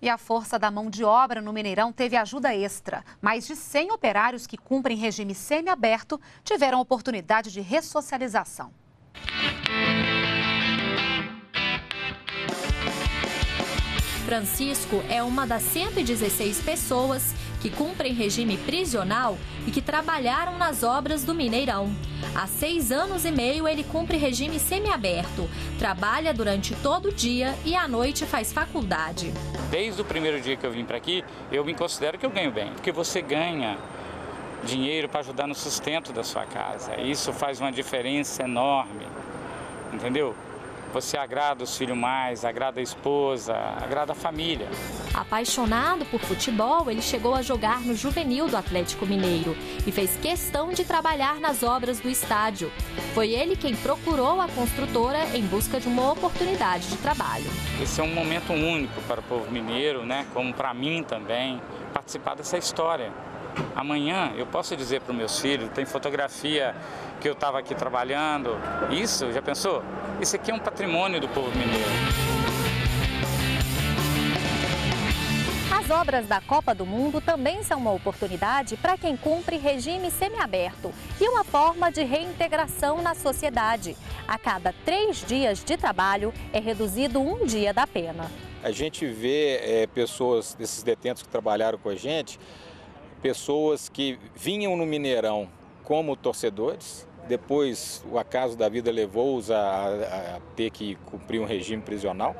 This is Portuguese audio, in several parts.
E a força da mão de obra no Mineirão teve ajuda extra. Mais de 100 operários que cumprem regime semiaberto tiveram oportunidade de ressocialização. Francisco é uma das 116 pessoas que cumprem regime prisional e que trabalharam nas obras do Mineirão. Há seis anos e meio ele cumpre regime semiaberto, trabalha durante todo o dia e à noite faz faculdade. Desde o primeiro dia que eu vim para aqui, eu me considero que eu ganho bem, porque você ganha dinheiro para ajudar no sustento da sua casa. Isso faz uma diferença enorme, entendeu? Você agrada os filhos mais, agrada a esposa, agrada a família. Apaixonado por futebol, ele chegou a jogar no juvenil do Atlético Mineiro e fez questão de trabalhar nas obras do estádio. Foi ele quem procurou a construtora em busca de uma oportunidade de trabalho. Esse é um momento único para o povo mineiro, né? como para mim também, participar dessa história. Amanhã eu posso dizer para os meus filhos, tem fotografia que eu estava aqui trabalhando. Isso, já pensou? Isso aqui é um patrimônio do povo mineiro. As obras da Copa do Mundo também são uma oportunidade para quem cumpre regime semiaberto e uma forma de reintegração na sociedade. A cada três dias de trabalho é reduzido um dia da pena. A gente vê é, pessoas, desses detentos que trabalharam com a gente, pessoas que vinham no Mineirão como torcedores, depois o acaso da vida levou-os a, a, a, ter que cumprir um regime prisional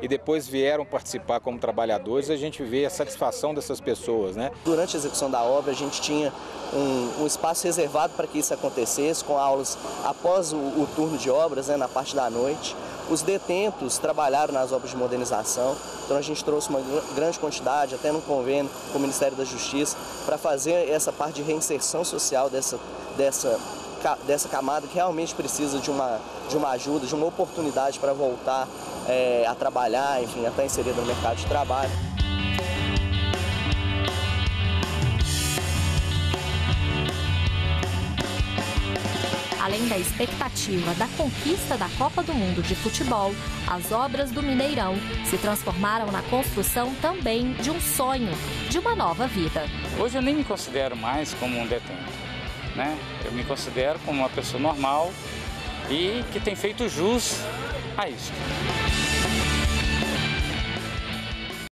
e depois vieram participar como trabalhadores, a gente vê a satisfação dessas pessoas. Né? Durante a execução da obra, a gente tinha um, um espaço reservado para que isso acontecesse, com aulas após o, o turno de obras, né, na parte da noite. Os detentos trabalharam nas obras de modernização, então a gente trouxe uma grande quantidade, até no convênio com o Ministério da Justiça, para fazer essa parte de reinserção social dessa, dessa, dessa camada que realmente precisa de uma, de uma ajuda, de uma oportunidade para voltar é, a trabalhar, enfim, a estar inserido no mercado de trabalho. Além da expectativa da conquista da Copa do Mundo de Futebol, as obras do Mineirão se transformaram na construção também de um sonho, de uma nova vida. Hoje eu nem me considero mais como um detento, né? Eu me considero como uma pessoa normal e que tem feito jus a isso.